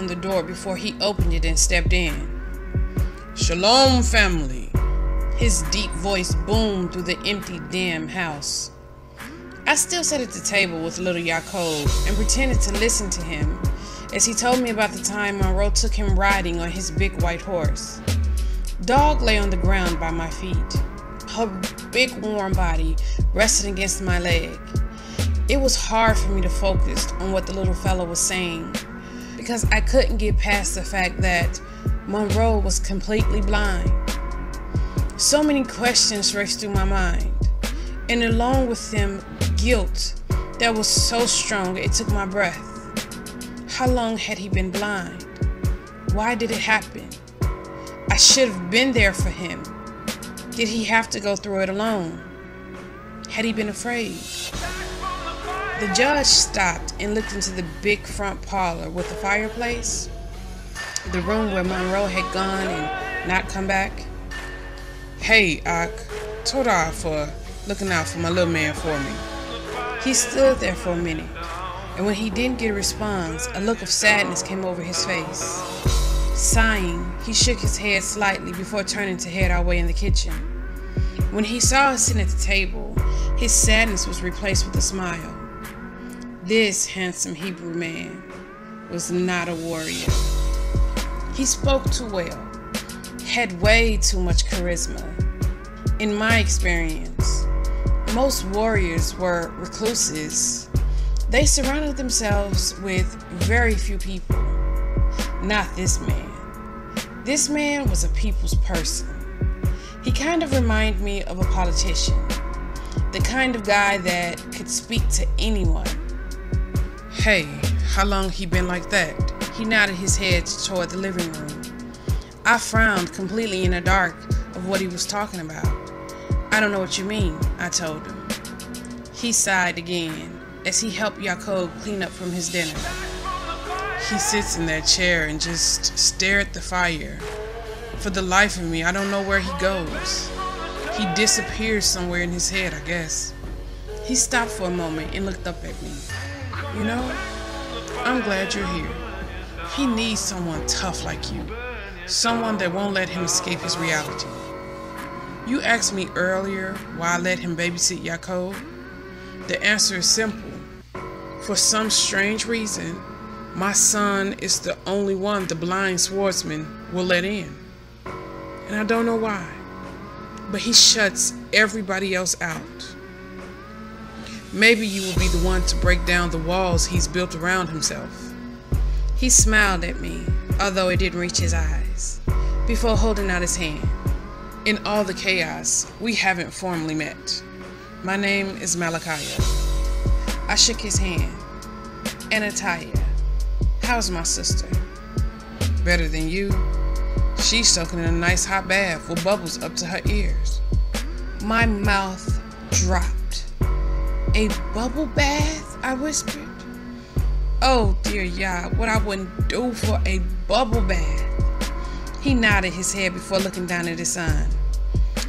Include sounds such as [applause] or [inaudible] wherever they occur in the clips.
on the door before he opened it and stepped in. Shalom, family. His deep voice boomed through the empty, dim house. I still sat at the table with little Yaakov and pretended to listen to him as he told me about the time Monroe took him riding on his big white horse. Dog lay on the ground by my feet, her big warm body resting against my leg. It was hard for me to focus on what the little fellow was saying because I couldn't get past the fact that Monroe was completely blind. So many questions raced through my mind, and along with them, guilt that was so strong it took my breath. How long had he been blind? Why did it happen? I should have been there for him. Did he have to go through it alone? Had he been afraid? The judge stopped and looked into the big front parlor with the fireplace, the room where Monroe had gone and not come back. Hey, Ak, Toda for looking out for my little man for me. He stood there for a minute, and when he didn't get a response, a look of sadness came over his face. Sighing, he shook his head slightly before turning to head our way in the kitchen. When he saw us sitting at the table, his sadness was replaced with a smile. This handsome Hebrew man was not a warrior. He spoke too well, had way too much charisma. In my experience, most warriors were recluses. They surrounded themselves with very few people. Not this man. This man was a people's person. He kind of reminded me of a politician, the kind of guy that could speak to anyone. Hey, how long he been like that? He nodded his head toward the living room. I frowned completely in the dark of what he was talking about. I don't know what you mean, I told him. He sighed again as he helped Yaakov clean up from his dinner. He sits in that chair and just stare at the fire. For the life of me, I don't know where he goes. He disappears somewhere in his head, I guess. He stopped for a moment and looked up at me. You know, I'm glad you're here. He needs someone tough like you. Someone that won't let him escape his reality. You asked me earlier why I let him babysit Yaakov. The answer is simple. For some strange reason, my son is the only one the blind swordsman will let in. And I don't know why. But he shuts everybody else out. Maybe you will be the one to break down the walls he's built around himself. He smiled at me, although it didn't reach his eyes, before holding out his hand. In all the chaos, we haven't formally met. My name is Malachiah. I shook his hand. AnatiYah, how's my sister? Better than you. She's soaking in a nice hot bath with bubbles up to her ears. My mouth dropped. A bubble bath? I whispered. Oh dear Yah, what I wouldn't do for a bubble bath. He nodded his head before looking down at his son.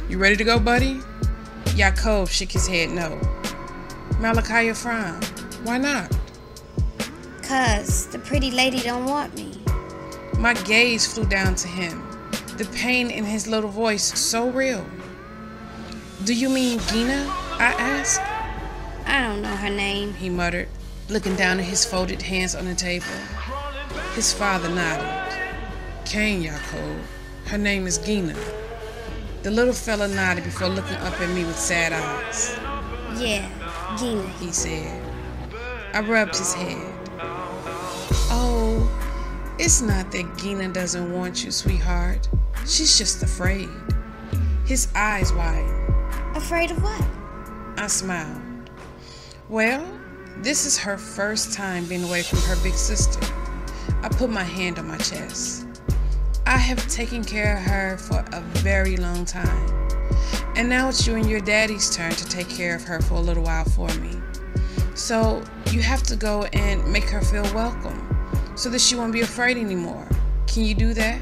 You ready to go, buddy? Yaakov shook his head no. Malachi frowned. Why not? Cause the pretty lady don't want me. My gaze flew down to him, the pain in his little voice so real. Do you mean Gina? I asked. I don't know her name. He muttered, looking down at his folded hands on the table. His father nodded. Kane Yaakov. Her name is Gina. The little fella nodded before looking up at me with sad eyes. Yeah, Gina. He said. I rubbed his head. Oh, it's not that Gina doesn't want you, sweetheart. She's just afraid. His eyes widened. Afraid of what? I smiled. Well, this is her first time being away from her big sister. I put my hand on my chest. I have taken care of her for a very long time. And now it's you and your daddy's turn to take care of her for a little while for me. So you have to go and make her feel welcome so that she won't be afraid anymore. Can you do that?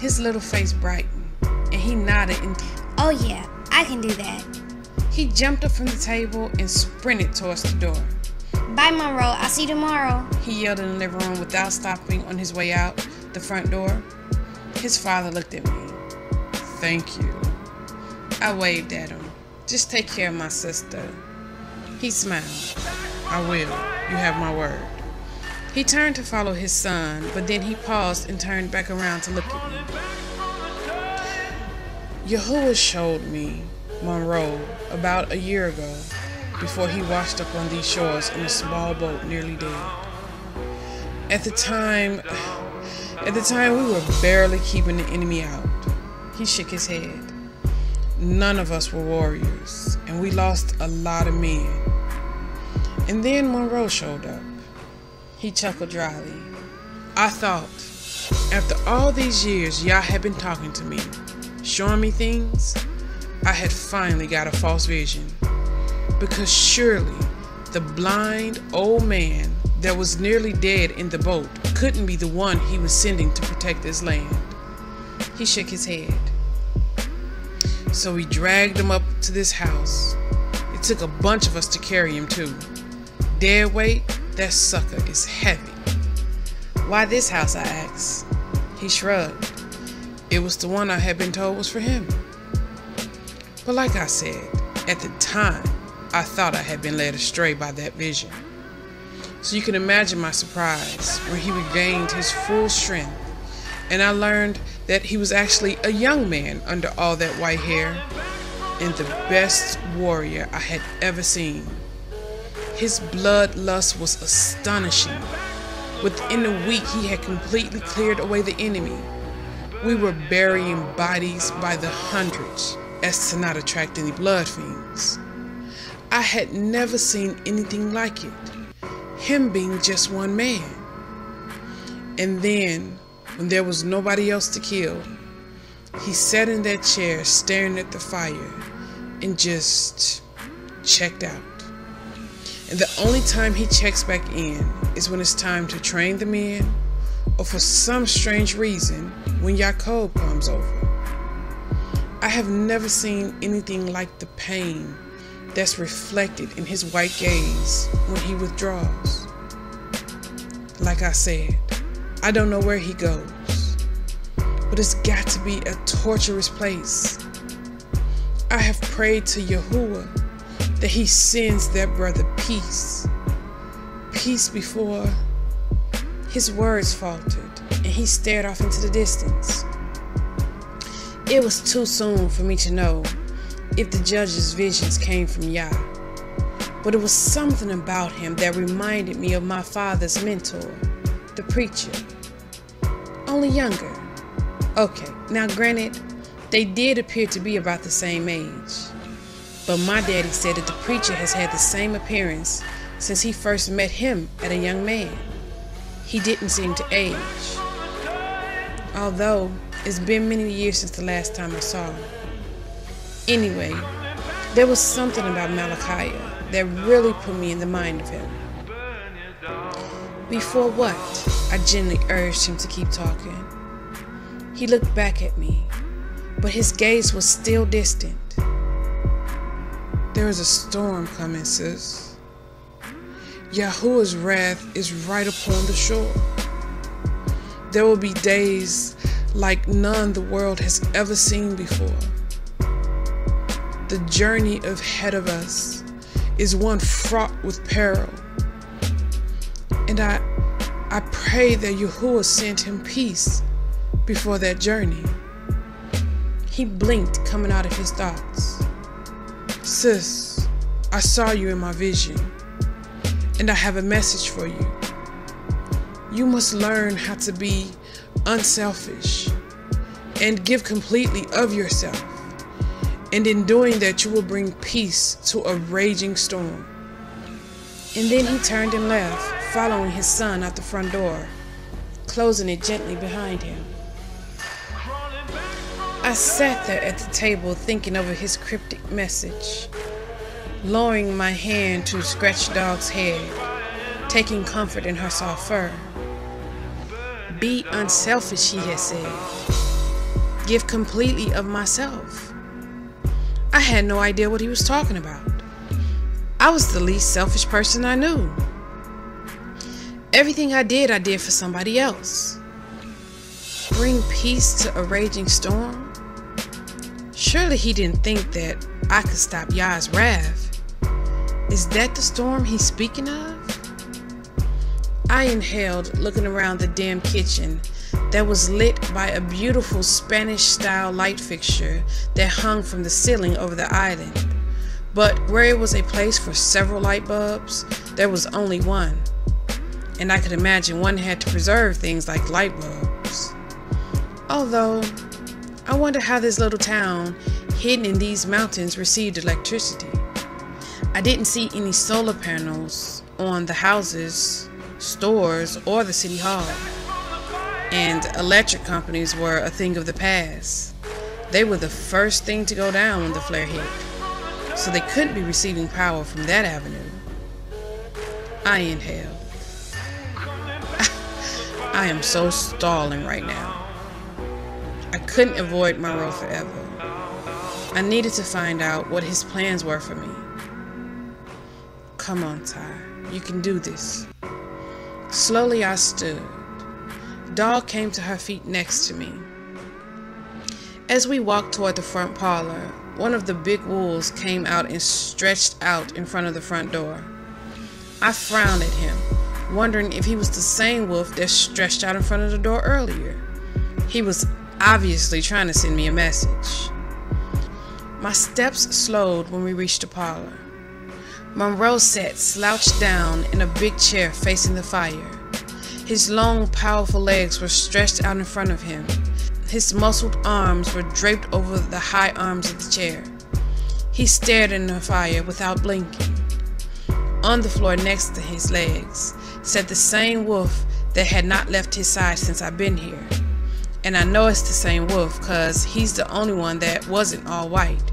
His little face brightened and he nodded and Oh, yeah, I can do that. He jumped up from the table and sprinted towards the door. Bye, Monroe. I'll see you tomorrow. He yelled in the living room without stopping on his way out the front door. His father looked at me. Thank you. I waved at him. Just take care of my sister. He smiled. I will. You have my word. He turned to follow his son, but then he paused and turned back around to look at me. Yahuah showed me Monroe about a year ago before he washed up on these shores in a small boat nearly dead. At the time, at the time we were barely keeping the enemy out. He shook his head. None of us were warriors, and we lost a lot of men. And then Monroe showed up. He chuckled dryly. I thought, after all these years Yah had been talking to me, showing me things, I had finally got a false vision. Because surely the blind old man that was nearly dead in the boat couldn't be the one he was sending to protect his land. He shook his head. So we dragged him up to this house. It took a bunch of us to carry him too. Dead weight, that sucker is heavy. Why this house? I asked. He shrugged. It was the one I had been told was for him. But like I said, at the time, I thought I had been led astray by that vision. So you can imagine my surprise when he regained his full strength and I learned that he was actually a young man under all that white hair and the best warrior I had ever seen. His bloodlust was astonishing. Within a week, he had completely cleared away the enemy. We were burying bodies by the hundreds as to not attract any blood fiends. I had never seen anything like it, him being just one man. And then when there was nobody else to kill, he sat in that chair staring at the fire and just checked out. And the only time he checks back in is when it's time to train the men or for some strange reason when Jacob comes over. I have never seen anything like the pain that's reflected in his white gaze when he withdraws. Like I said, I don't know where he goes, but it's got to be a torturous place. I have prayed to Yahuah that he sends that brother peace. Peace before his words faltered and he stared off into the distance. It was too soon for me to know if the judge's visions came from Yah, but it was something about him that reminded me of my father's mentor the preacher. Only younger. Okay, now granted, they did appear to be about the same age. But my daddy said that the preacher has had the same appearance since he first met him at a young man. He didn't seem to age. Although it's been many years since the last time I saw him. Anyway, there was something about Malachiah that really put me in the mind of him. Before what? I gently urged him to keep talking. He looked back at me, but his gaze was still distant. There is a storm coming, sis. Yahuah's wrath is right upon the shore. There will be days like none the world has ever seen before. The journey ahead of us is one fraught with peril. And I, I pray that Yahuah sent him peace before that journey. He blinked, coming out of his thoughts. Sis, I saw you in my vision, and I have a message for you. You must learn how to be unselfish and give completely of yourself. And in doing that, you will bring peace to a raging storm. And then he turned and left following his son out the front door, closing it gently behind him. I sat there at the table thinking over his cryptic message, lowering my hand to scratch Dog's head, taking comfort in her soft fur. Be unselfish, he had said. Give completely of myself. I had no idea what he was talking about. I was the least selfish person I knew. Everything I did, I did for somebody else. Bring peace to a raging storm? Surely he didn't think that I could stop Yah's wrath. Is that the storm he's speaking of? I inhaled, looking around the dim kitchen that was lit by a beautiful Spanish style light fixture that hung from the ceiling over the island. But where it was a place for several light bulbs, there was only one. And I could imagine one had to preserve things like light bulbs. Although, I wonder how this little town, hidden in these mountains, received electricity. I didn't see any solar panels on the houses, stores, or the city hall and electric companies were a thing of the past. They were the first thing to go down when the flare hit, so they couldn't be receiving power from that avenue. I inhale. [laughs] I am so stalling right now. I couldn't avoid Monroe forever. I needed to find out what his plans were for me. Come on, Ty. You can do this. Slowly I stood Dog came to her feet next to me. As we walked toward the front parlor, one of the big wolves came out and stretched out in front of the front door. I frowned at him, wondering if he was the same wolf that stretched out in front of the door earlier. He was obviously trying to send me a message. My steps slowed when we reached the parlor. Monroe sat slouched down in a big chair facing the fire. His long, powerful legs were stretched out in front of him. His muscled arms were draped over the high arms of the chair. He stared in the fire without blinking. On the floor next to his legs sat the same wolf that had not left his side since I've been here. And I know it's the same wolf because he's the only one that wasn't all white.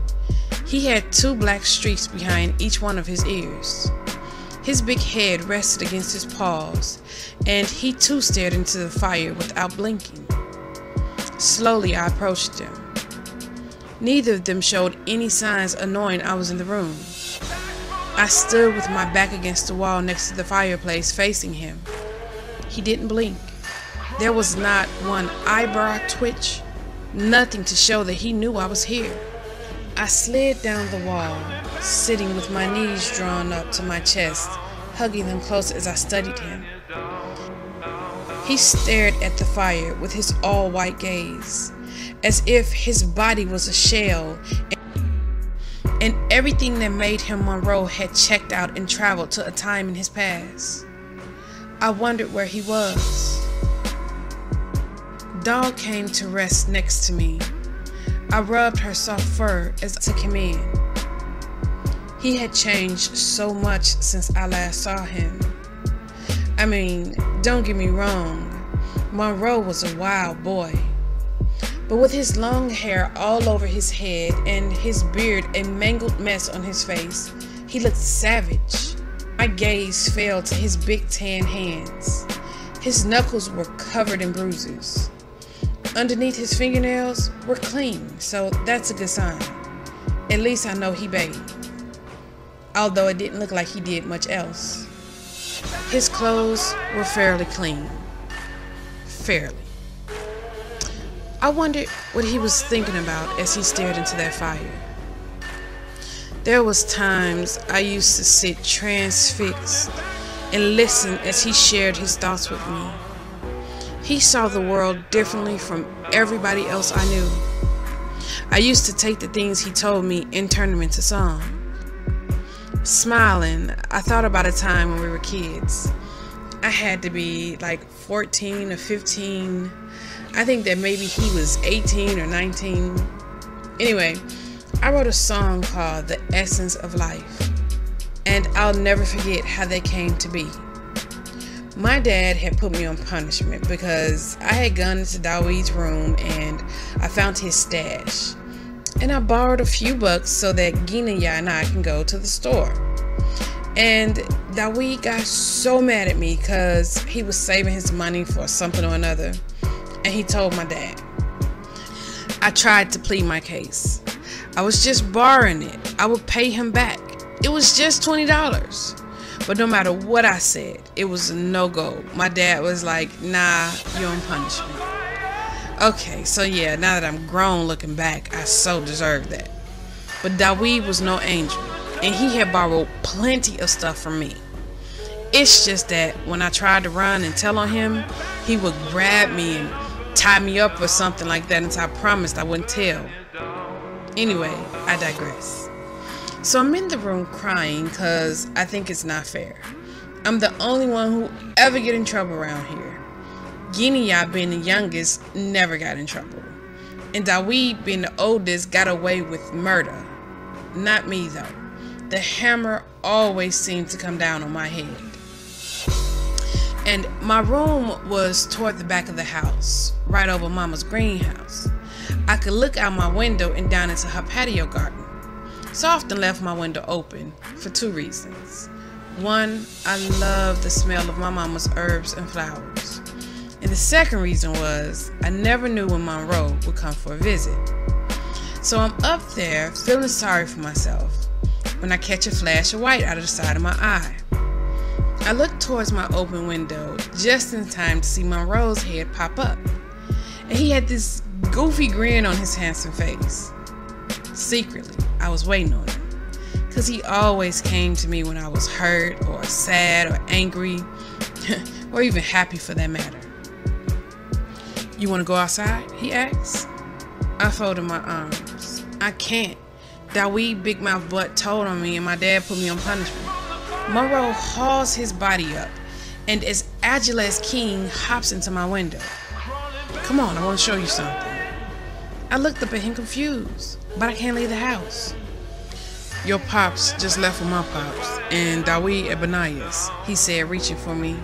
He had two black streaks behind each one of his ears. His big head rested against his paws, and he too stared into the fire without blinking. Slowly, I approached them. Neither of them showed any signs of knowing I was in the room. I stood with my back against the wall next to the fireplace, facing him. He didn't blink. There was not one eyebrow twitch, nothing to show that he knew I was here. I slid down the wall, sitting with my knees drawn up to my chest, hugging them close as I studied him. He stared at the fire with his all white gaze, as if his body was a shell, and everything that made him Monroe had checked out and traveled to a time in his past. I wondered where he was. Dog came to rest next to me, I rubbed her soft fur as I took him in. He had changed so much since I last saw him. I mean, don't get me wrong, Monroe was a wild boy. But with his long hair all over his head and his beard a mangled mess on his face, he looked savage. My gaze fell to his big tan hands. His knuckles were covered in bruises underneath his fingernails were clean, so that's a good sign. At least I know he bathed. Although it didn't look like he did much else. His clothes were fairly clean. Fairly. I wondered what he was thinking about as he stared into that fire. There was times I used to sit transfixed and listen as he shared his thoughts with me. He saw the world differently from everybody else I knew. I used to take the things he told me and turn them into song. Smiling, I thought about a time when we were kids. I had to be like 14 or 15. I think that maybe he was 18 or 19. Anyway, I wrote a song called The Essence of Life. And I'll never forget how they came to be. My dad had put me on punishment because I had gone into Daweed's room and I found his stash. And I borrowed a few bucks so that Ginaya and I can go to the store. And Daweed got so mad at me because he was saving his money for something or another. And he told my dad. I tried to plead my case. I was just borrowing it. I would pay him back. It was just $20. But no matter what I said, it was no go. My dad was like, nah, you're on punishment. Okay, so yeah, now that I'm grown looking back, I so deserve that. But Dawid was no angel, and he had borrowed plenty of stuff from me. It's just that when I tried to run and tell on him, he would grab me and tie me up or something like that until I promised I wouldn't tell. Anyway, I digress. So I'm in the room crying because I think it's not fair. I'm the only one who ever get in trouble around here. Guinea, being the youngest, never got in trouble. And Dawid, being the oldest, got away with murder. Not me, though. The hammer always seemed to come down on my head. And my room was toward the back of the house, right over Mama's greenhouse. I could look out my window and down into her patio garden. So I often left my window open for two reasons. One, I love the smell of my mama's herbs and flowers. And the second reason was I never knew when Monroe would come for a visit. So I'm up there feeling sorry for myself when I catch a flash of white out of the side of my eye. I look towards my open window just in time to see Monroe's head pop up. And he had this goofy grin on his handsome face. Secretly, I was waiting on him. Because he always came to me when I was hurt or sad or angry [laughs] or even happy for that matter. You want to go outside? He asked. I folded my arms. I can't. That wee big mouth butt told on me and my dad put me on punishment. Monroe hauls his body up and as agile as King hops into my window. Come on, I want to show you something. I looked up at him confused, but I can't leave the house. Your pops just left with my pops and Dawid Ebenayas, he said, reaching for me.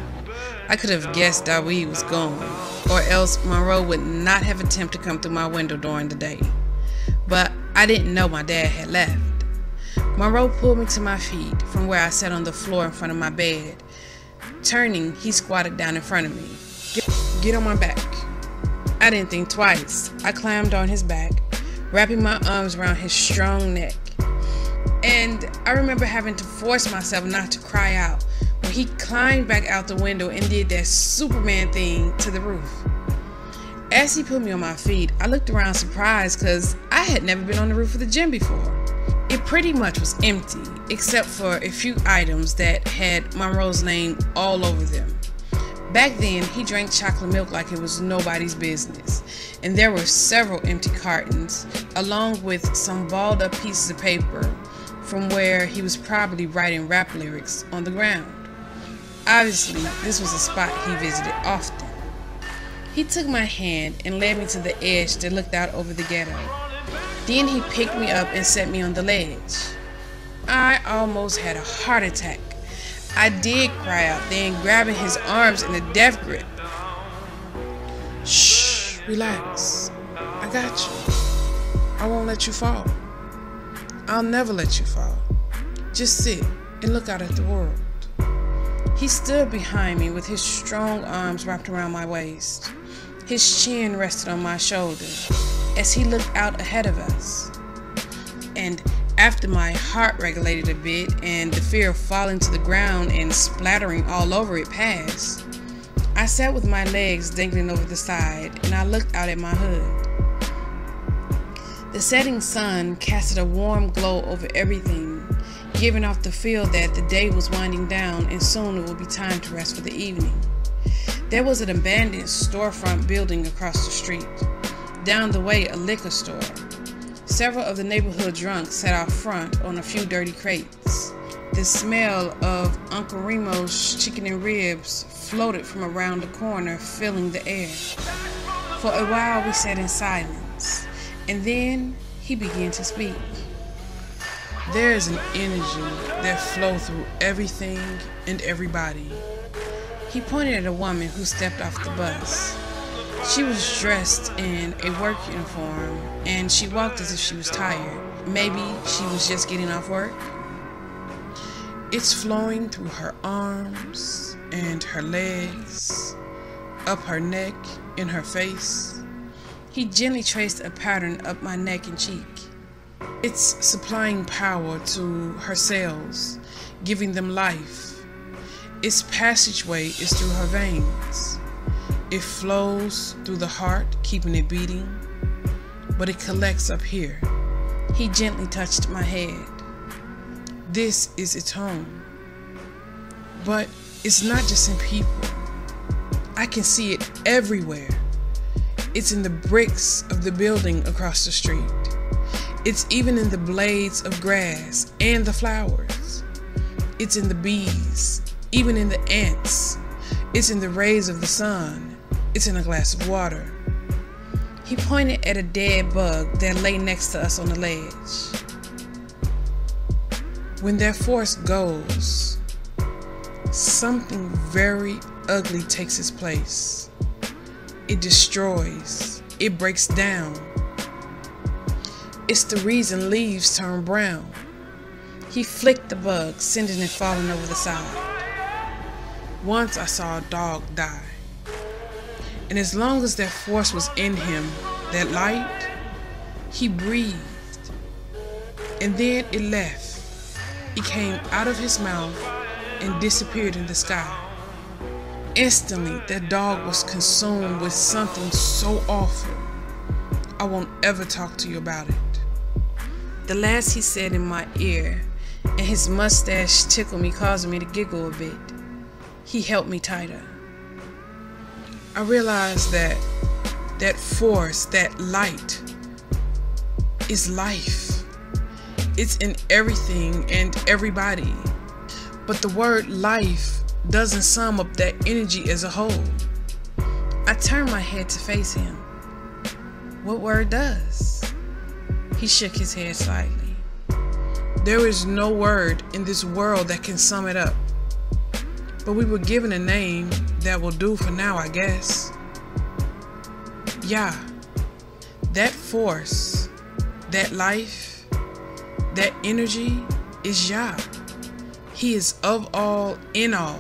I could have guessed Dawid was gone, or else Monroe would not have attempted to come through my window during the day. But I didn't know my dad had left. Monroe pulled me to my feet from where I sat on the floor in front of my bed. Turning, he squatted down in front of me. Get, get on my back. I didn't think twice. I climbed on his back, wrapping my arms around his strong neck. And I remember having to force myself not to cry out when he climbed back out the window and did that Superman thing to the roof. As he put me on my feet, I looked around surprised because I had never been on the roof of the gym before. It pretty much was empty, except for a few items that had Monroe's name all over them. Back then, he drank chocolate milk like it was nobody's business, and there were several empty cartons, along with some balled up pieces of paper from where he was probably writing rap lyrics on the ground. Obviously, this was a spot he visited often. He took my hand and led me to the edge that looked out over the ghetto. Then he picked me up and set me on the ledge. I almost had a heart attack. I did cry out, then grabbing his arms in a death grip. Shh, relax. I got you. I won't let you fall. I'll never let you fall. Just sit and look out at the world. He stood behind me with his strong arms wrapped around my waist. His chin rested on my shoulder as he looked out ahead of us. And after my heart regulated a bit and the fear of falling to the ground and splattering all over it passed, I sat with my legs dangling over the side and I looked out at my hood. The setting sun casted a warm glow over everything, giving off the feel that the day was winding down and soon it would be time to rest for the evening. There was an abandoned storefront building across the street. Down the way, a liquor store. Several of the neighborhood drunks sat out front on a few dirty crates. The smell of Uncle Remo's chicken and ribs floated from around the corner, filling the air. For a while, we sat in silence, and then he began to speak. There is an energy that flows through everything and everybody. He pointed at a woman who stepped off the bus. She was dressed in a work uniform and she walked as if she was tired. Maybe she was just getting off work. It's flowing through her arms and her legs, up her neck, in her face. He gently traced a pattern up my neck and cheek. It's supplying power to her cells, giving them life, Its passageway is through her veins. It flows through the heart, keeping it beating, but it collects up here. He gently touched my head. This is its home. But it's not just in people. I can see it everywhere. It's in the bricks of the building across the street. It's even in the blades of grass and the flowers. It's in the bees, even in the ants. It's in the rays of the sun. It's in a glass of water. He pointed at a dead bug that lay next to us on the ledge. When their force goes, something very ugly takes its place. It destroys, it breaks down. It's the reason leaves turn brown. He flicked the bug, sending it falling over the side. Once I saw a dog die. And as long as that force was in him, that light, he breathed. And then it left. It came out of his mouth and disappeared in the sky. Instantly, that dog was consumed with something so awful. I won't ever talk to you about it. The last he said in my ear, and his mustache tickled me, causing me to giggle a bit. He held me tighter. I realized that that force, that light, is life. It's in everything and everybody. But the word life doesn't sum up that energy as a whole. I turned my head to face him. What word does? He shook his head slightly. There is no word in this world that can sum it up. But we were given a name that will do for now, I guess. Yeah, that force, that life, that energy is Yah. He is of all, in all.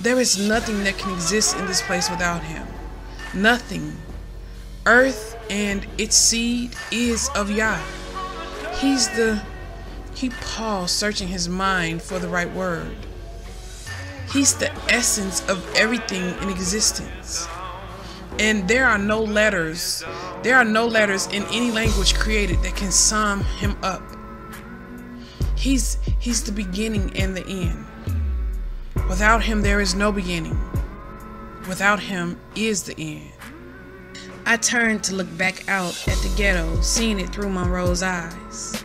There is nothing that can exist in this place without him. Nothing. Earth and its seed is of Yah. He's the. He paused, searching his mind for the right word. He's the essence of everything in existence. And there are no letters, there are no letters in any language created that can sum him up. He's he's the beginning and the end. Without him there is no beginning. Without him is the end. I turned to look back out at the ghetto, seeing it through Monroe's eyes.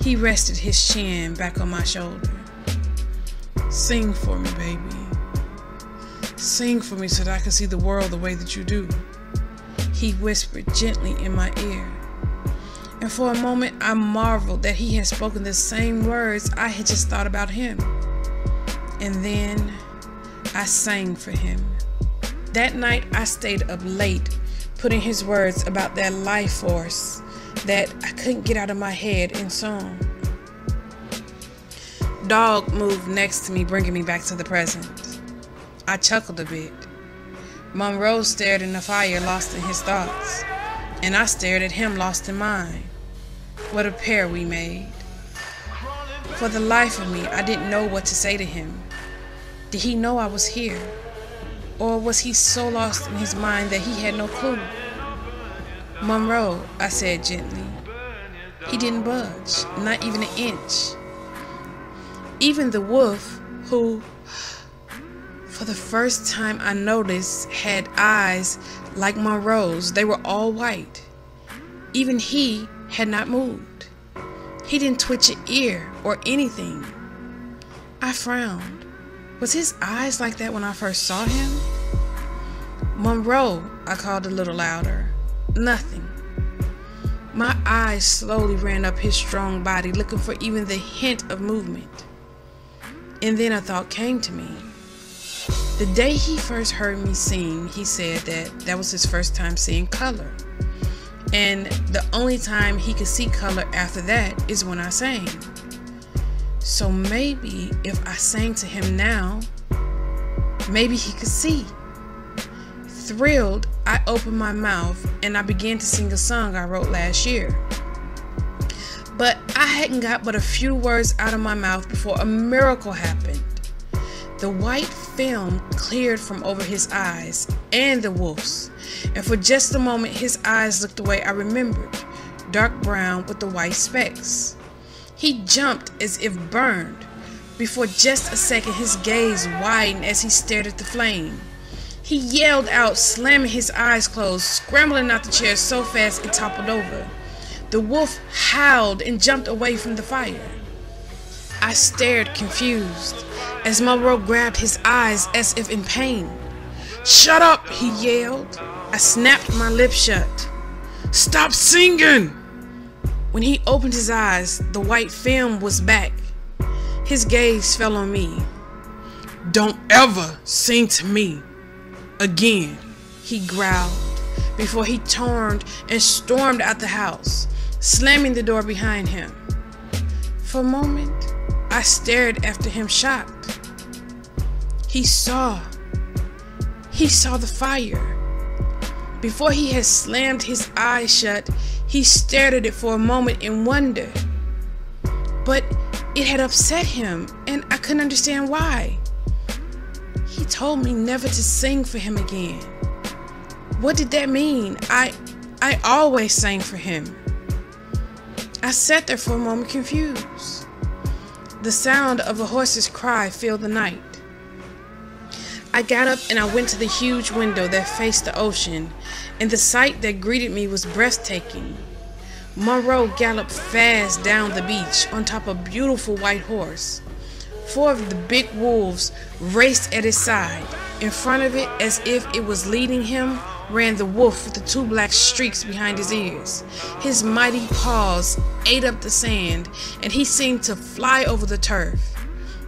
He rested his chin back on my shoulder. Sing for me, baby. Sing for me so that I can see the world the way that you do. He whispered gently in my ear. And for a moment, I marveled that he had spoken the same words I had just thought about him. And then I sang for him. That night, I stayed up late, putting his words about that life force that I couldn't get out of my head in song. Dog moved next to me, bringing me back to the present. I chuckled a bit. Monroe stared in the fire, lost in his thoughts, and I stared at him, lost in mine. What a pair we made. For the life of me, I didn't know what to say to him. Did he know I was here? Or was he so lost in his mind that he had no clue? Monroe, I said gently. He didn't budge, not even an inch. Even the wolf, who, for the first time I noticed, had eyes like Monroe's, they were all white. Even he had not moved. He didn't twitch an ear or anything. I frowned. Was his eyes like that when I first saw him? Monroe, I called a little louder. Nothing. My eyes slowly ran up his strong body, looking for even the hint of movement. And then a thought came to me. The day he first heard me sing, he said that that was his first time seeing color. And the only time he could see color after that is when I sang. So maybe if I sang to him now, maybe he could see. Thrilled, I opened my mouth and I began to sing a song I wrote last year. But I hadn't got but a few words out of my mouth before a miracle happened. The white film cleared from over his eyes and the wolf's, and for just a moment his eyes looked the way I remembered dark brown with the white specks. He jumped as if burned. Before just a second, his gaze widened as he stared at the flame. He yelled out, slamming his eyes closed, scrambling out the chair so fast it toppled over. The wolf howled and jumped away from the fire. I stared confused as Monroe grabbed his eyes as if in pain. Shut up, he yelled. I snapped my lips shut. Stop singing! When he opened his eyes, the white film was back. His gaze fell on me. Don't ever sing to me again, he growled before he turned and stormed out the house, slamming the door behind him. For a moment, I stared after him shocked. He saw. He saw the fire. Before he had slammed his eyes shut, he stared at it for a moment in wonder. But it had upset him, and I couldn't understand why. He told me never to sing for him again. What did that mean? I I always sang for him. I sat there for a moment confused. The sound of a horse's cry filled the night. I got up and I went to the huge window that faced the ocean, and the sight that greeted me was breathtaking. Monroe galloped fast down the beach on top of a beautiful white horse. Four of the big wolves raced at his side. In front of it, as if it was leading him, ran the wolf with the two black streaks behind his ears. His mighty paws ate up the sand, and he seemed to fly over the turf.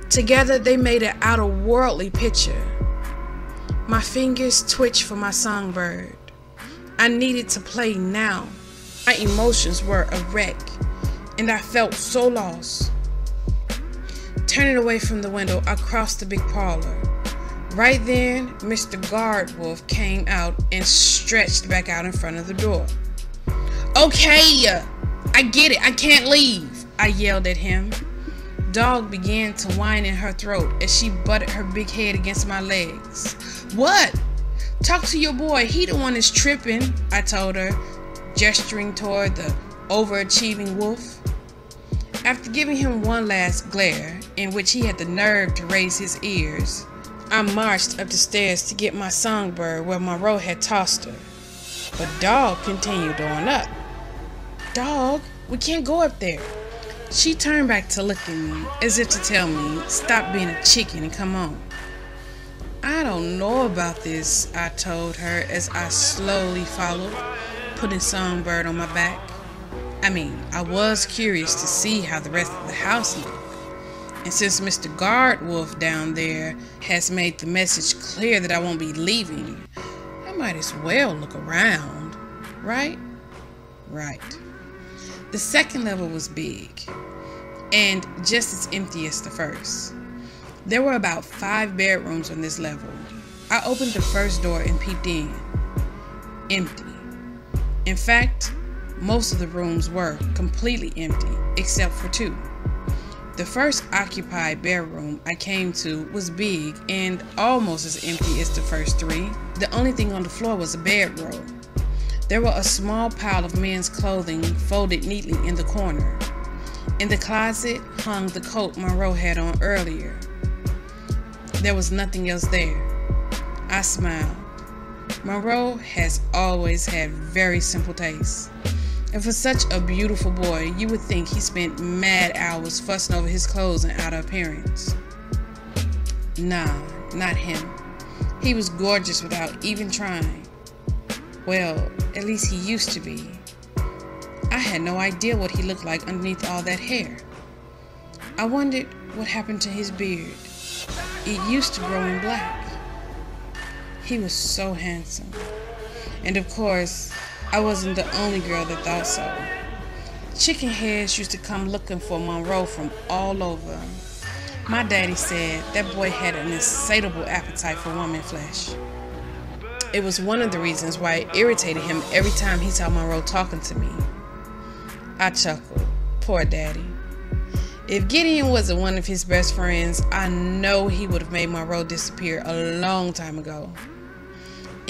Together, they made an outer-worldly picture. My fingers twitched for my songbird. I needed to play now. My emotions were a wreck, and I felt so lost. Turning away from the window, I crossed the big parlor. Right then, Mr. Guard Wolf came out and stretched back out in front of the door. Okay, uh, I get it. I can't leave, I yelled at him. Dog began to whine in her throat as she butted her big head against my legs. What? Talk to your boy. He the one that's tripping, I told her, gesturing toward the overachieving wolf. After giving him one last glare, in which he had the nerve to raise his ears, I marched up the stairs to get my songbird where Monroe had tossed her. But Dog continued on up. Dog, we can't go up there. She turned back to look at me, as if to tell me, stop being a chicken and come on. I don't know about this, I told her as I slowly followed, putting Songbird on my back. I mean, I was curious to see how the rest of the house looked. And since Mr. Guard Wolf down there has made the message clear that I won't be leaving, I might as well look around, right? Right. The second level was big and just as empty as the first. There were about five bedrooms on this level. I opened the first door and peeped in. Empty. In fact, most of the rooms were completely empty, except for two. The first occupied bedroom I came to was big and almost as empty as the first three. The only thing on the floor was a bedroll. There were a small pile of men's clothing folded neatly in the corner. In the closet hung the coat Monroe had on earlier. There was nothing else there. I smiled. Monroe has always had very simple tastes. And for such a beautiful boy, you would think he spent mad hours fussing over his clothes and outer appearance. Nah, not him. He was gorgeous without even trying. Well, at least he used to be. I had no idea what he looked like underneath all that hair. I wondered what happened to his beard. It used to grow in black. He was so handsome. And of course, I wasn't the only girl that thought so. Chicken heads used to come looking for Monroe from all over. My daddy said that boy had an insatiable appetite for woman flesh. It was one of the reasons why it irritated him every time he saw Monroe talking to me. I chuckled. Poor daddy. If Gideon wasn't one of his best friends, I know he would have made Monroe disappear a long time ago.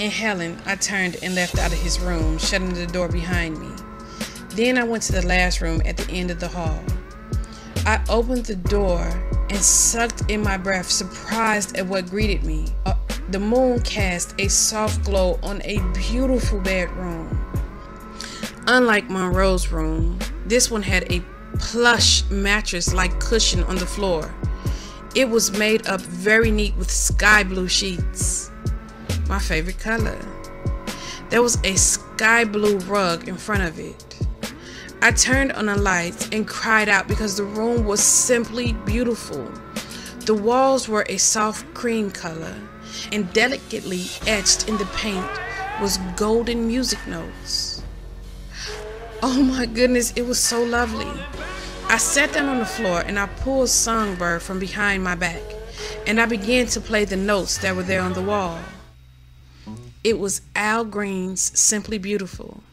In Helen, I turned and left out of his room, shutting the door behind me. Then I went to the last room at the end of the hall. I opened the door and sucked in my breath, surprised at what greeted me. Uh, the moon cast a soft glow on a beautiful bedroom. Unlike Monroe's room, this one had a plush mattress like cushion on the floor. It was made up very neat with sky blue sheets. My favorite color. There was a sky blue rug in front of it. I turned on the lights and cried out because the room was simply beautiful. The walls were a soft cream color, and delicately etched in the paint was golden music notes. Oh my goodness, it was so lovely. I sat down on the floor and I pulled Songbird from behind my back, and I began to play the notes that were there on the wall. It was Al Green's Simply Beautiful.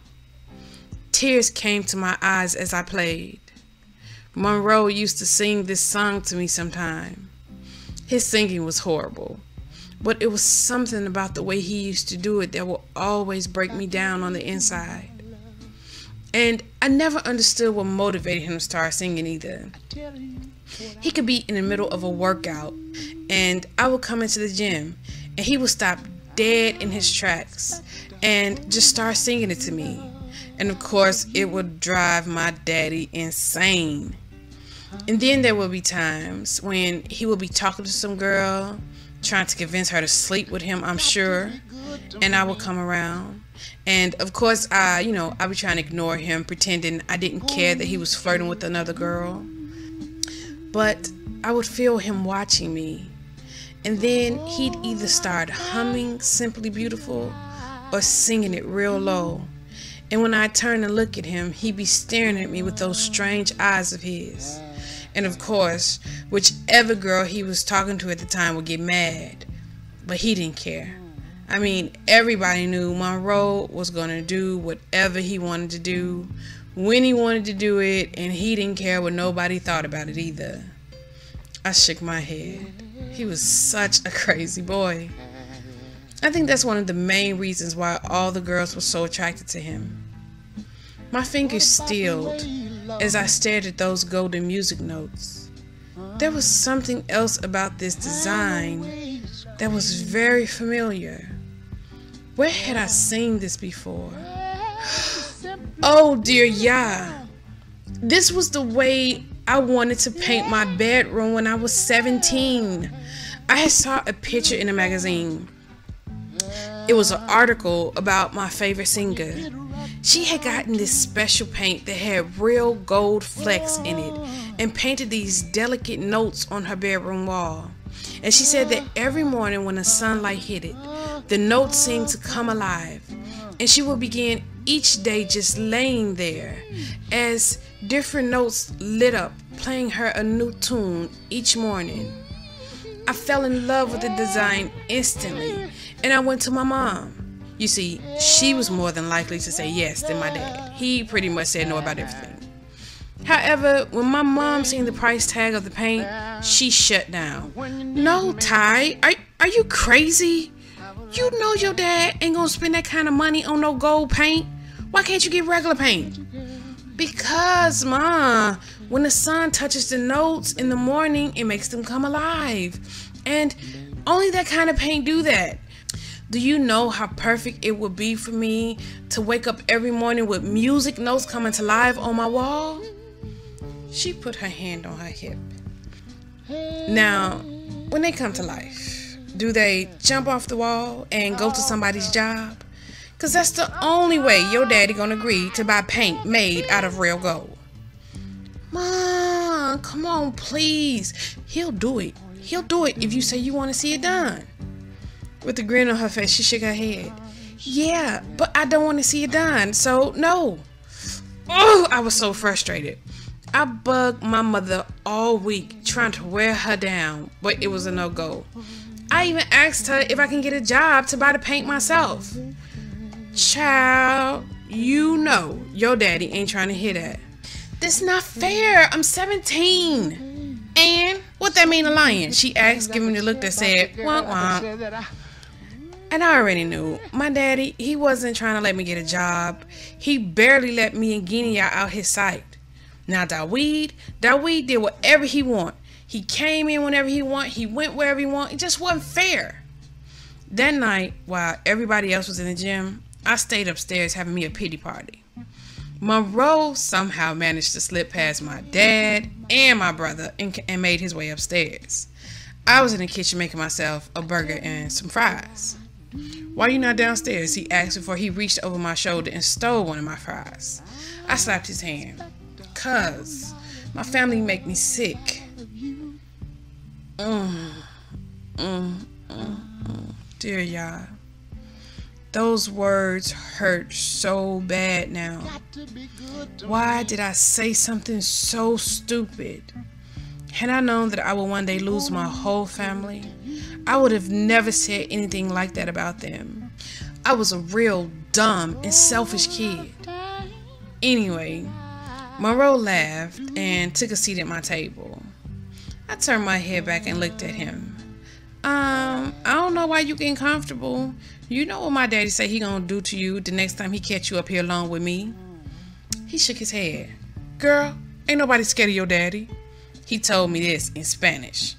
Tears came to my eyes as I played. Monroe used to sing this song to me sometime. His singing was horrible, but it was something about the way he used to do it that will always break me down on the inside. And I never understood what motivated him to start singing either. He could be in the middle of a workout, and I would come into the gym, and he would stop dead in his tracks and just start singing it to me. And of course, it would drive my daddy insane. And then there would be times when he would be talking to some girl, trying to convince her to sleep with him, I'm sure. And I would come around. And of course, I, you know, I would try to ignore him, pretending I didn't care that he was flirting with another girl. But I would feel him watching me. And then he'd either start humming Simply Beautiful or singing it real low. And when I turn and look at him, he'd be staring at me with those strange eyes of his. And of course, whichever girl he was talking to at the time would get mad. But he didn't care. I mean, everybody knew Monroe was going to do whatever he wanted to do, when he wanted to do it, and he didn't care what nobody thought about it either. I shook my head. He was such a crazy boy. I think that's one of the main reasons why all the girls were so attracted to him. My fingers stilled as I stared at those golden music notes. There was something else about this design that was very familiar. Where had I seen this before? [sighs] Oh dear, yeah. This was the way I wanted to paint my bedroom when I was 17. I saw a picture in a magazine it was an article about my favorite singer. She had gotten this special paint that had real gold flecks in it and painted these delicate notes on her bedroom wall. And she said that every morning when the sunlight hit it, the notes seemed to come alive. And she would begin each day just laying there as different notes lit up, playing her a new tune each morning. I fell in love with the design instantly and I went to my mom. You see, she was more than likely to say yes than my dad. He pretty much said no about everything. However, when my mom seen the price tag of the paint, she shut down. No, Ty, are, are you crazy? You know your dad ain't gonna spend that kind of money on no gold paint. Why can't you get regular paint? Because, Ma, when the sun touches the notes in the morning, it makes them come alive. And only that kind of paint do that. Do you know how perfect it would be for me to wake up every morning with music notes coming to life on my wall? She put her hand on her hip. Now, when they come to life, do they jump off the wall and go to somebody's job? Cause that's the only way your daddy gonna agree to buy paint made out of real gold. Mom, come on, please. He'll do it. He'll do it if you say you want to see it done. With a grin on her face, she shook her head. Yeah, but I don't want to see it done, so no. Oh, I was so frustrated. I bugged my mother all week trying to wear her down, but it was a no go. I even asked her if I can get a job to buy the paint myself. Child, you know your daddy ain't trying to hear that. That's not fair. I'm 17. And what that mean a lion? She asked, giving me the look that said, womp womp. And I already knew. My daddy, he wasn't trying to let me get a job. He barely let me and Guinea out his sight. Now Daweed, Daweed did whatever he want. He came in whenever he want. He went wherever he want. It just wasn't fair. That night, while everybody else was in the gym, I stayed upstairs having me a pity party. Monroe somehow managed to slip past my dad and my brother and, and made his way upstairs. I was in the kitchen making myself a burger and some fries. Why are you not downstairs? He asked before he reached over my shoulder and stole one of my fries. I slapped his hand. Cuz my family make me sick. Mm, mm, mm, mm. Dear y'all. Those words hurt so bad now. Why did I say something so stupid? Had I known that I would one day lose my whole family, I would have never said anything like that about them. I was a real dumb and selfish kid. Anyway, Monroe laughed and took a seat at my table. I turned my head back and looked at him. Um, I don't know why you getting comfortable. You know what my daddy say he gonna do to you the next time he catch you up here alone with me? He shook his head. Girl, ain't nobody scared of your daddy. He told me this in Spanish.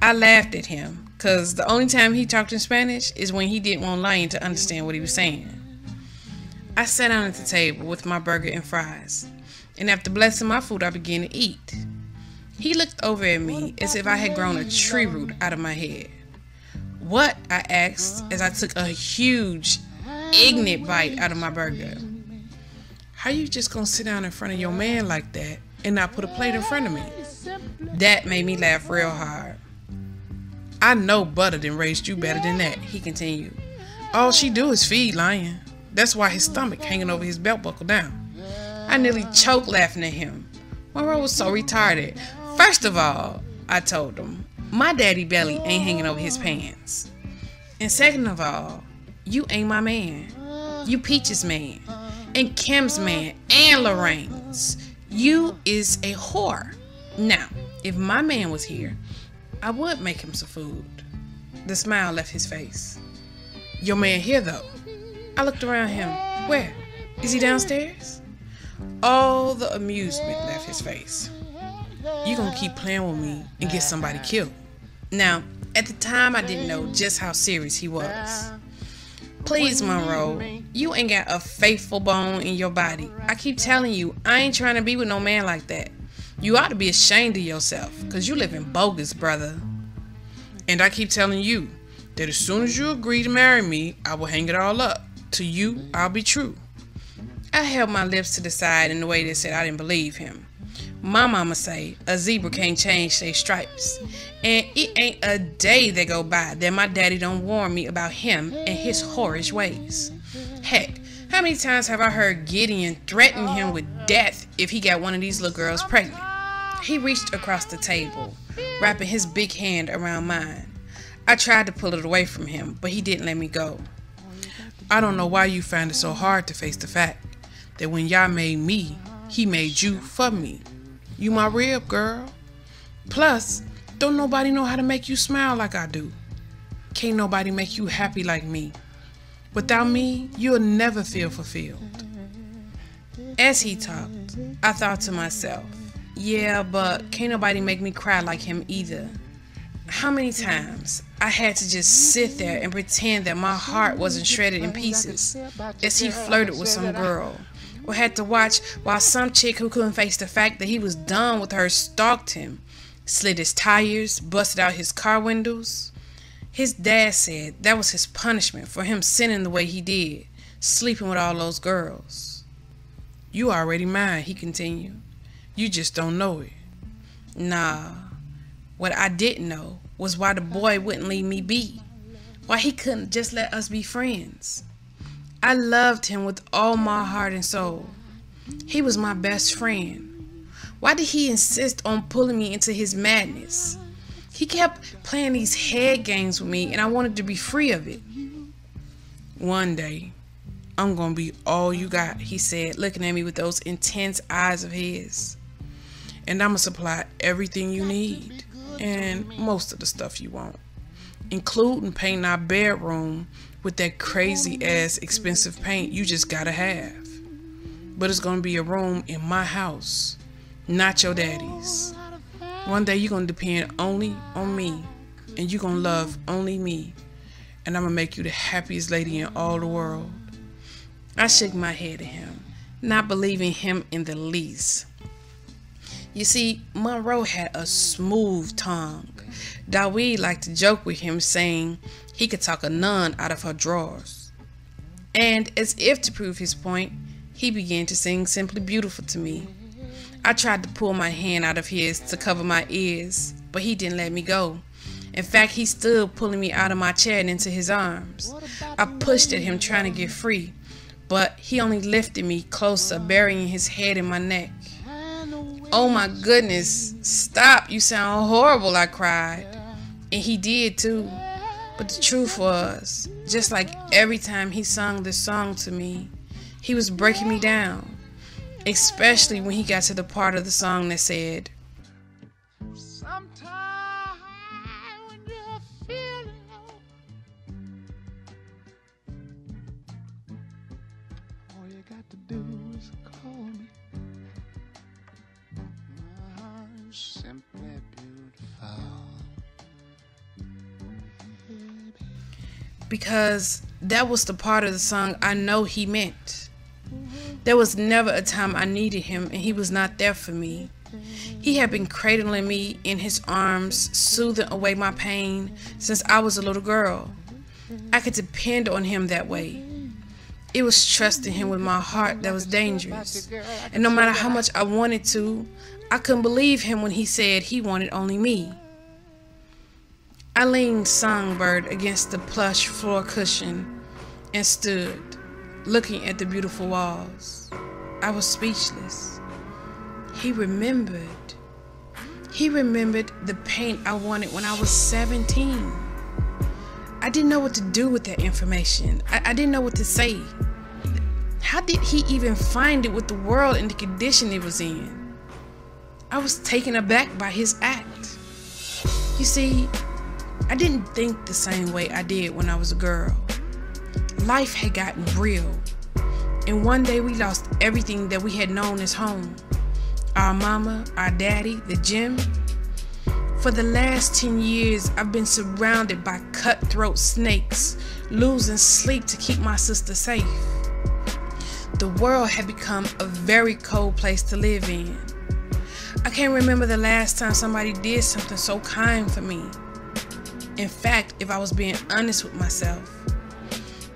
I laughed at him, cause the only time he talked in Spanish is when he didn't want Lion to understand what he was saying. I sat down at the table with my burger and fries, and after blessing my food, I began to eat. He looked over at me as if I had grown a tree root out of my head. What? I asked as I took a huge, ignorant bite out of my burger. How you just gonna sit down in front of your man like that and not put a plate in front of me? That made me laugh real hard. I know Butter done raised you better than that, he continued. All she do is feed Lion. That's why his stomach hanging over his belt buckle down. I nearly choked laughing at him. Monroe was so retarded. First of all, I told him, my daddy belly ain't hanging over his pants. And second of all, you ain't my man. You Peach's man, and Kim's man, and Lorraine's. You is a whore. Now, if my man was here, I would make him some food. The smile left his face. Your man here, though. I looked around him. Where? Is he downstairs? All the amusement left his face. You gonna keep playing with me and get somebody killed. Now, at the time, I didn't know just how serious he was. Please, Monroe, you ain't got a faithful bone in your body. I keep telling you, I ain't trying to be with no man like that. You ought to be ashamed of yourself, because you live in bogus, brother. And I keep telling you that as soon as you agree to marry me, I will hang it all up. To you, I'll be true. I held my lips to the side in a way that said I didn't believe him. My mama say a zebra can't change their stripes. And it ain't a day that go by that my daddy don't warn me about him and his whorish ways. Heck, how many times have I heard Gideon threaten him with death if he got one of these little girls pregnant? He reached across the table, wrapping his big hand around mine. I tried to pull it away from him, but he didn't let me go. I don't know why you find it so hard to face the fact that when Yah made me, he made you for me. You my rib, girl. Plus, don't nobody know how to make you smile like I do. Can't nobody make you happy like me. Without me, you'll never feel fulfilled. As he talked, I thought to myself, yeah, but can't nobody make me cry like him either. How many times I had to just sit there and pretend that my heart wasn't shredded in pieces as he flirted with some girl or had to watch while some chick who couldn't face the fact that he was done with her stalked him, slid his tires, busted out his car windows. His dad said that was his punishment for him sinning the way he did, sleeping with all those girls. You already mine, he continued. You just don't know it. Nah, what I didn't know was why the boy wouldn't leave me be. Why he couldn't just let us be friends. I loved him with all my heart and soul. He was my best friend. Why did he insist on pulling me into his madness? He kept playing these head games with me, and I wanted to be free of it. One day, I'm gonna be all you got, he said, looking at me with those intense eyes of his. and I'ma supply everything you need and most of the stuff you want, including painting our bedroom with that crazy ass expensive paint you just gotta have. But it's gonna be a room in my house, not your daddy's. One day you're gonna depend only on me, and you're gonna love only me, and I'm gonna make you the happiest lady in all the world. I shook my head at him, not believing him in the least. You see, Monroe had a smooth tongue. Dawid liked to joke with him, saying he could talk a nun out of her drawers. And as if to prove his point, he began to sing Simply Beautiful to me. I tried to pull my hand out of his to cover my ears, but he didn't let me go. In fact, he stood pulling me out of my chair and into his arms. I pushed at him trying to get free, but he only lifted me closer, burying his head in my neck. Oh my goodness, stop, you sound horrible, I cried. And he did too. But the truth was, just like every time he sung this song to me, he was breaking me down. Especially when he got to the part of the song that said, because that was the part of the song I know he meant. There was never a time I needed him and he was not there for me. He had been cradling me in his arms, soothing away my pain since I was a little girl. I could depend on him that way. It was trusting him with my heart that was dangerous. And no matter how much I wanted to, I couldn't believe him when he said he wanted only me. I leaned songbird against the plush floor cushion and stood, looking at the beautiful walls. I was speechless. He remembered. He remembered the paint I wanted when I was 17. I didn't know what to do with that information. I, I didn't know what to say. How did he even find it with the world in the condition it was in? I was taken aback by his act. You see, I didn't think the same way I did when I was a girl. Life had gotten real, and one day we lost everything that we had known as home our mama, our daddy, the gym. For the last 10 years, I've been surrounded by cutthroat snakes, losing sleep to keep my sister safe. The world had become a very cold place to live in. I can't remember the last time somebody did something so kind for me. In fact, if I was being honest with myself,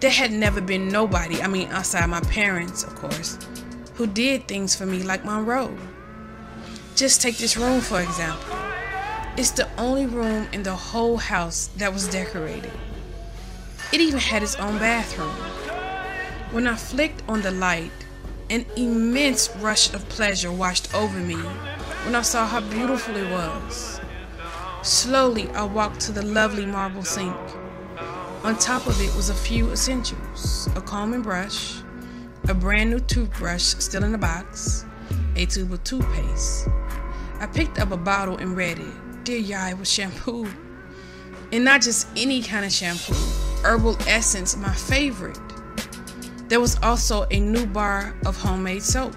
there had never been nobody, I mean, outside my parents, of course, who did things for me like Monroe. Just take this room, for example. It's the only room in the whole house that was decorated. It even had its own bathroom. When I flicked on the light, an immense rush of pleasure washed over me when I saw how beautiful it was. Slowly, I walked to the lovely marble sink. On top of it was a few essentials a comb and brush, a brand new toothbrush still in the box, a tube of toothpaste. I picked up a bottle and read it. Dear Yai was shampoo. And not just any kind of shampoo, herbal essence, my favorite. There was also a new bar of homemade soap.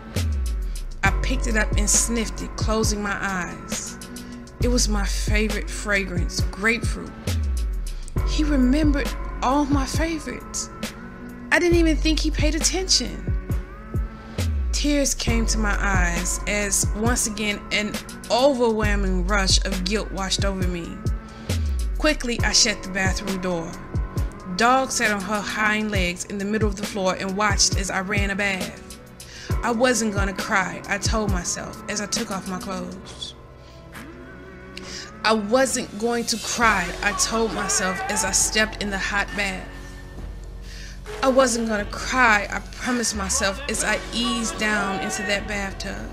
I picked it up and sniffed it, closing my eyes. It was my favorite fragrance, grapefruit. He remembered all my favorites. I didn't even think he paid attention. Tears came to my eyes as once again an overwhelming rush of guilt washed over me. Quickly, I shut the bathroom door. Dog sat on her hind legs in the middle of the floor and watched as I ran a bath. I wasn't gonna cry, I told myself as I took off my clothes. I wasn't going to cry, I told myself as I stepped in the hot bath. I wasn't gonna cry, I promised myself as I eased down into that bathtub.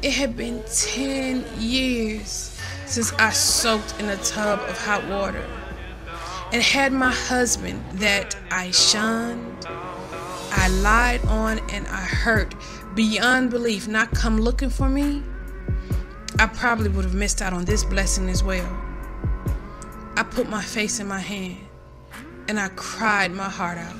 It had been 10 years since I soaked in a tub of hot water and had my husband that I shunned, I lied on, and I hurt beyond belief not come looking for me. I probably would have missed out on this blessing as well. I put my face in my hand and I cried my heart out.